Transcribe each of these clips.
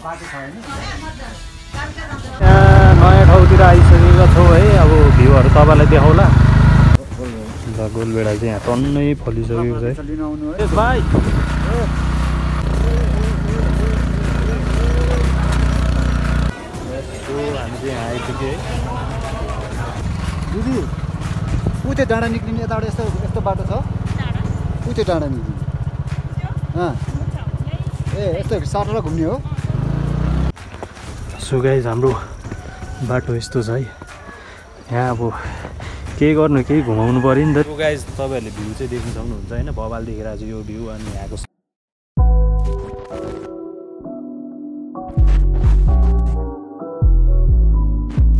यहाँ नयाँ ठाउँतिर आइसकेका छौँ है। अब भ्यूहरू तपाईँलाई देखाउला। ल गोलबेडा चाहिँ यहाँ टन्नै फलिसकेको छ है। लिन आउनु है ए भाइ हामी चाहिँ यहाँ आइपुग्यो है। दिदी ऊ त्यो डाँडा निक्लिने यताबाट यस्तो यस्तो बाटो छ? ऊ त्यो डाँडा निक्लिने। अँ। ए यस्तो साटेर घुम्ने हो? सो गाइज हाम्रो बाटो यस्तो छ है। यहाँ अब केही गर्नु केही घुमाउनु पऱ्यो नि त। गाइज तपाईँहरूले भ्यू चाहिँ देख्नु सक्नुहुन्छ होइन बबाल देखेर चाहिँ यो भ्यू अनि यहाँको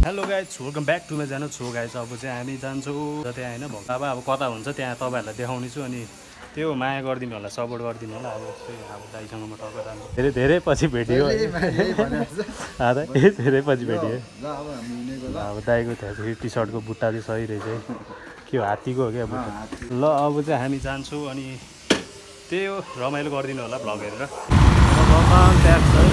hello guys welcome back to my channel so guys अब चाहिँ हामी जान्छौँ त्यहाँ होइन अब अब कता हुन्छ त्यहाँ तपाईँहरूलाई देखाउने छु अनि त्यो माया गरिदिनु होला सपोर्ट गरिदिनु होला अब चाहिँ अब दाइसँग म टक्क जान्छु। धेरै धेरै पछि भेटियो। धेरै पछि भेटियो। ल अब चाहिँ टी सर्टको बुट्टा चाहिँ सही रहेछ है। के हो हात्तीको हो क्या बुट्टा। ल अब चाहिँ हामी जान्छौँ अनि त्यही हो रमाइलो गरिदिनु होला भ्लग हेरेर ट्याक्स है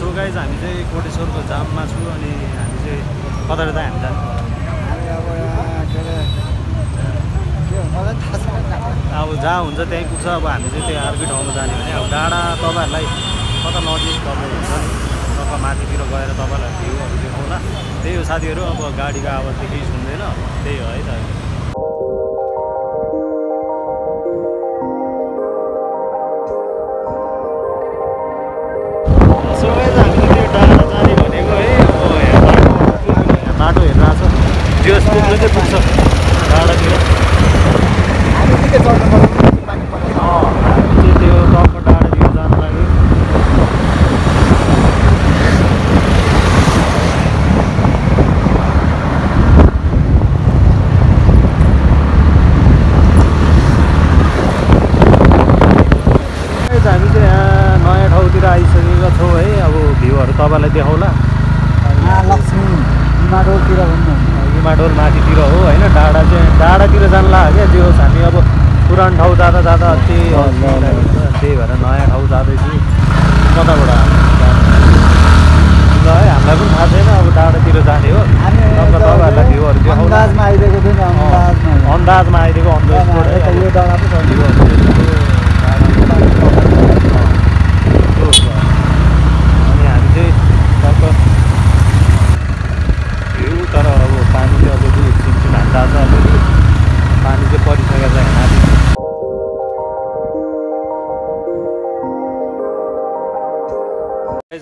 सो गाइज हामी चाहिँ कोटेश्वरको जाममा छु अनि हामी चाहिँ चाहिँ हामी हामी अब जहाँ हुन्छ त्यहीँ पुग्छ अब हामी चाहिँ त्यो अर्कै ठाउँमा जाने भने अब डाँडा तपाईँहरूलाई कता नजिक तपाईँ हुन्छ नि? तब माथितिर गएर तपाईँहरूलाई भ्यूहरू देखाउँला। त्यही हो साथीहरू अब गाडीको आवाज चाहिँ केही सुन्दैन त्यही हो है त। त्यो पुग्नु चाहिँ पुग्छ। डाँडातिर त्यो टक्क डाँडातिर जानु लागि हामी चाहिँ यहाँ नयाँ ठाउँतिर आइसकेका छौँ है। अब भ्यूहरू तपाईँलाई देखाउला। लक्ष्मी हिमाडोलतिर भन्नु हिमाडोल माथितिर हो होइन? डाँडा चाहिँ डाँडातिर जानु लाग्यो क्या त्यो हामी अब पुरानो ठाउँ जाँदा जाँदा त्यही। त्यही भएर नयाँ ठाउँ जाँदैछु। कताबाट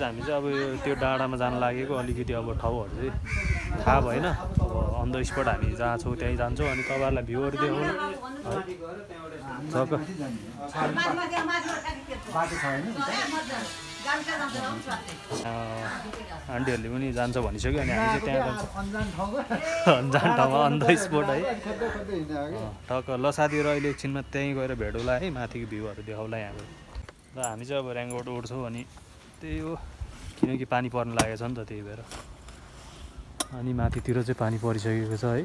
हामी चाहिँ अब यो त्यो डाँडामा जानु लागेको अलिकति अब ठाउँहरू चाहिँ थाहा भएन। अब अन द स्पट हामी जहाँ छौँ त्यहीँ जान्छौँ अनि तपाईँहरूलाई भ्यूहरू देखाउनु। आन्टीहरूले पनि जान्छ भनिसक्यो अनि हामी चाहिँ त्यहाँ जान्छौँ। अन्जान ठाउँमा अन द स्पट है। खोज्दै खोज्दै हिँड्ने हो कि अँ, टक्क ल साथीहरू अहिले एकछिनमा त्यहीँ गएर भेटौँला है माथिको भ्यूहरू देखाउँला यहाँको ल हामी चाहिँ अब ऱ्याङ्कबाट उठ्छौँ अनि त्यही हो। किनकि पानी पर्न लागेको छ नि त त्यही भएर। अनि माथितिर चाहिँ पानी परिसकेको छ है।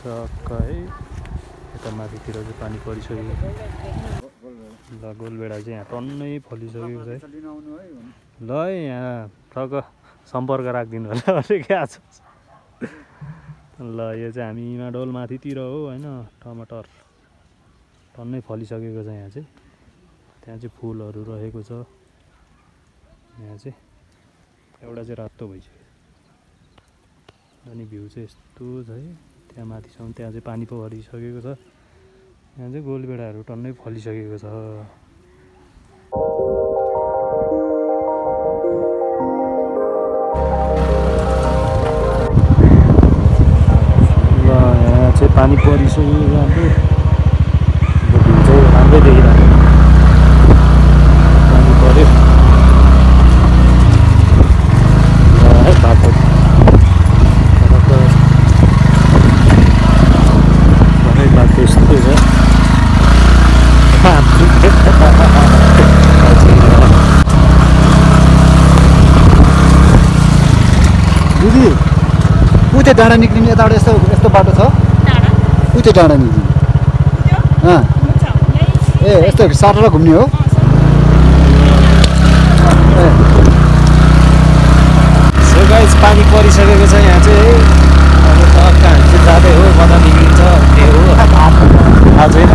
टक्क है। यता माथितिर चाहिँ पानी परिसकेको छ। ल गोलबेडा चाहिँ यहाँ टन्नै फलिसकेको छ है। ल है यहाँ टक्क सम्पर्क राखिदिनु होला क्या छ। ल यो चाहिँ हामी हिमाडोल माथितिर हो होइन? टमाटर टन्नै फलिसकेको छ यहाँ चाहिँ। त्यहाँ चाहिँ फुलहरू रहेको छ। यहाँ चाहिँ एउटा चाहिँ रातो भइसक्यो। अनि भ्यू चाहिँ यस्तो छ है त्यहाँ माथिसम्म त्यहाँ चाहिँ पानी पो भरिसकेको छ। यहाँ चाहिँ गोलबेडाहरू टन्नै फलिसकेको छ। ल यहाँ चाहिँ पानी परिसक्यो राम्रो भ्यू चाहिँ राम्रै देखिरहेको पानी पऱ्यो ल है बाटो बाटो सबै बाटो यस्तै छ डाँडा निक्लिने यताबाट यस्तो यस्तो बाटो छ। कुचे डाँडा निक्लिने। ए यस्तो साटेर घुम्ने हो? ए। सो गाइस पानी परिसकेको छ यहाँ चाहिँ। है अब टक्क हामी चाहिँ जाँदै हो कता निक्लिन्छ के हो? थाहा छैन।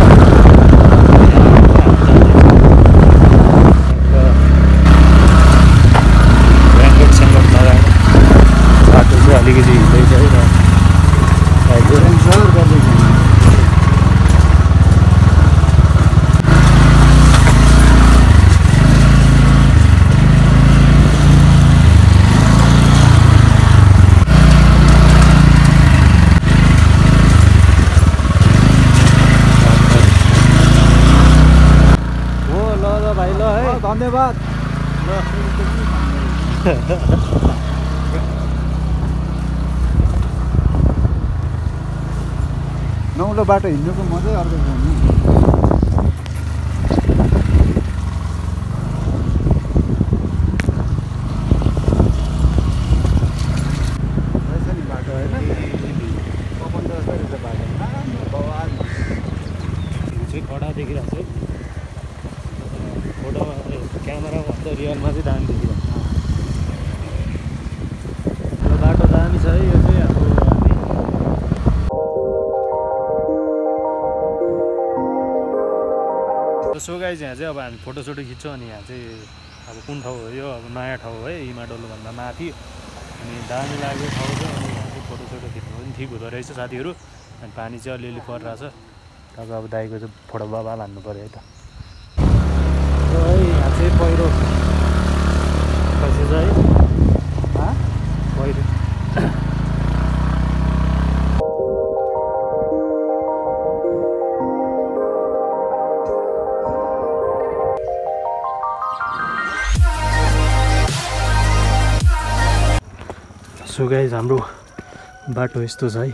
ब्याङ्कक स्याङ्कक लगाएर बाटो चाहिँ अलिकति हिँड्दैछ है र अहिले सेन्सर गर्दैछ हो ल ल भाइ ल है धन्यवाद नौलो बाटो हिँड्नुको मजै अर्को नि। बाटो कडा देखिरहेको छ। फोटोमा क्यामेरामा त रियलमा चाहिँ दामी। सो गाइज यहाँ चाहिँ अब हामी फोटोसोटो खिच्छौँ अनि यहाँ चाहिँ अब कुन ठाउँ हो यो? अब नयाँ ठाउँ है हिमाडोलोभन्दा माथि। अनि दामी लाग्यो ठाउँ चाहिँ अनि यहाँ चाहिँ फोटोसोटो खिच्नु पनि ठिक हुँदो रहेछ साथीहरू। अनि पानी चाहिँ अलिअलि परिरहेछ। अब अब दाईको चाहिँ फोटो बबाल हान्नु पऱ्यो है त। है यहाँ चाहिँ पहिरो खसेछ हाँ? पहिरो। सो गाइज हाम्रो बाटो यस्तो छ है।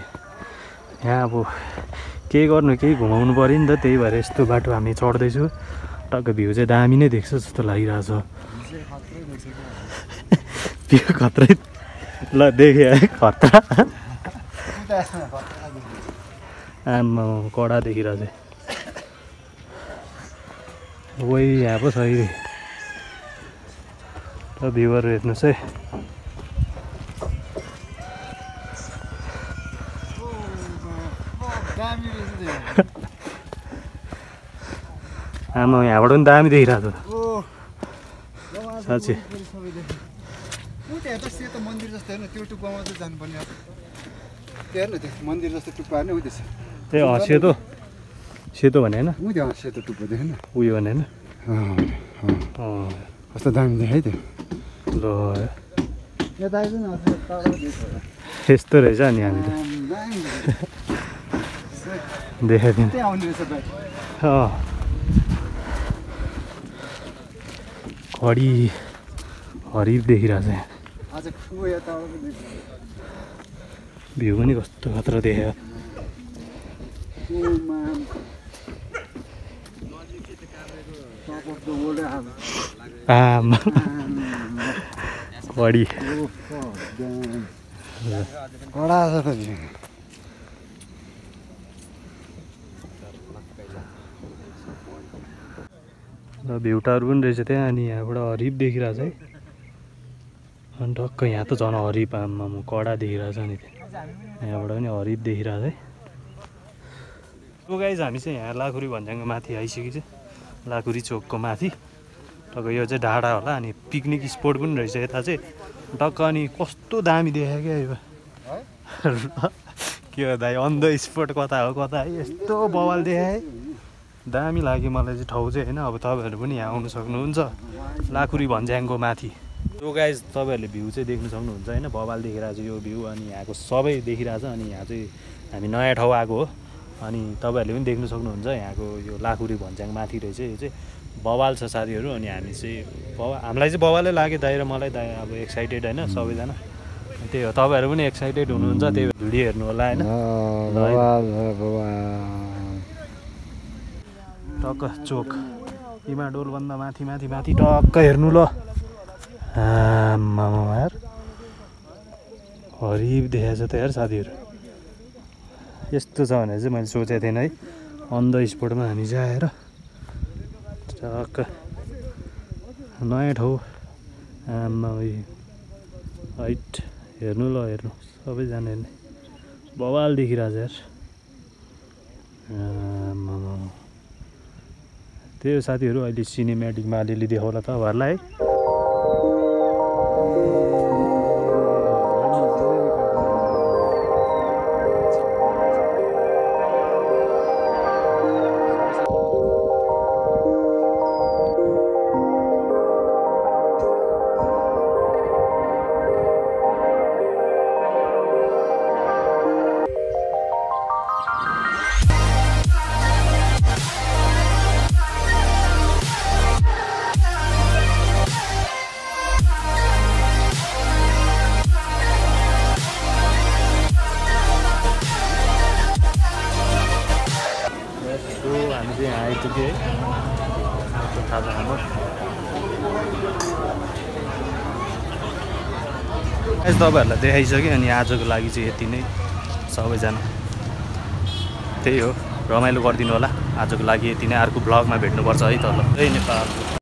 यहाँ अब केही गर्नु केही घुमाउनु पऱ्यो नि त त्यही भएर यस्तो बाटो हामी चढ्दैछु। टक्क भ्यू चाहिँ दामी नै देख्छ जस्तो लागिरहेछ। त्यो खत्रै ल देखेँ है खतरा। आमा कडा देखिरहेको चाहिँ वही यहाँ पो छ है। र भ्यूहरू हेर्नुहोस् है। आमा यहाँबाट पनि दामी देखिरहेको साँच्चै। मन्दिर जस्तो हेर्न त्यो टुप्पामा चाहिँ जानुपर्ने अब त्यो हेर्न त्यो मन्दिर जस्तो टुप्पा हेर्न उ त्यो छ ए अँ सेतो सेतो भने होइन त्यो सेतो टुप्पा देखेन उयो भने होइन कस्तो दामी देखेँ है त्यो ल यता आइज। यस्तो रहेछ नि हामी त। देखाइदिनु घडी हरिर देखिरहेको छ। भ्यू पनि कस्तो खतरा देख्यो आमा घडी कडा छ फेरि र भ्यू टावर पनि रहेछ त्यहाँ अनि यहाँबाट हरिप देखिरहेछ है। अनि टक्क यहाँ त झन् हरिप आमा म कडा देखिरहेछ नि त्यहाँ यहाँबाट पनि हरिप देखिरहेछ है। गाइज हामी चाहिँ यहाँ लाखुरी भन्ज्याङको माथि आइसकेको छ। लाखुरी चोकको माथि। टक्क यो चाहिँ डाँडा होला अनि पिकनिक स्पोट पनि रहेछ यता चाहिँ। टक्क अनि कस्तो दामी देखायो क्या यो। के हो दाइ अन द स्पोट कता हो कता है? यस्तो बवाल देखाए दामी लाग्यो मलाई चाहिँ ठाउँ चाहिँ होइन। अब तपाईँहरू पनि यहाँ आउनु सक्नुहुन्छ। लाखुरी भन्ज्याङको माथि। यो गाइज तपाईँहरूले भ्यू चाहिँ देख्नु सक्नुहुन्छ होइन। बवाल देखिरहेको छ यो भ्यू अनि यहाँको सबै देखिरहेछ अनि यहाँ चाहिँ हामी नयाँ ठाउँ आएको हो। अनि तपाईँहरूले पनि देख्नु सक्नुहुन्छ यहाँको यो लाखुरी भन्ज्याङ माथि रहेछ। यो चाहिँ बवाल छ साथीहरू अनि हामी चाहिँ बवा हामीलाई चाहिँ बवालै लाग्यो दाइ र मलाई दाइ अब एक्साइटेड होइन सबैजना। त्यही हो तपाईँहरू पनि एक्साइटेड हुनुहुन्छ त्यही भएर भिडियो हेर्नु होला होइन। टक्क चोक। इमा डोलभन्दा माथि माथि माथि टक्क हेर्नु ल। आम्मामा यार हरिब देखाएको छ त यार साथीहरू। यस्तो छ भनेर चाहिँ मैले सोचेको थिएन है। अन द स्पोटमा हामी चाहिँ आएर टक्क। नयाँ ठाउँ। आमा हाइट हेर्नु ल हेर्नु। सबैजना हेर्ने बवाल देखिरहेछ यार आमामा। त्यही साथीहरू अहिले सिनेमेटिकमा अलिअलि देखाउला त उहाँहरूलाई है। आइपुग्यो है थाहा हाम्रो आज तपाईँहरूलाई देखाइसक्यो अनि आजको लागि चाहिँ यति नै। सबैजना। त्यही हो। रमाइलो गरिदिनु होला। आजको लागि यति नै। अर्को भ्लगमा भेट्नुपर्छ है तल जय नेपाल।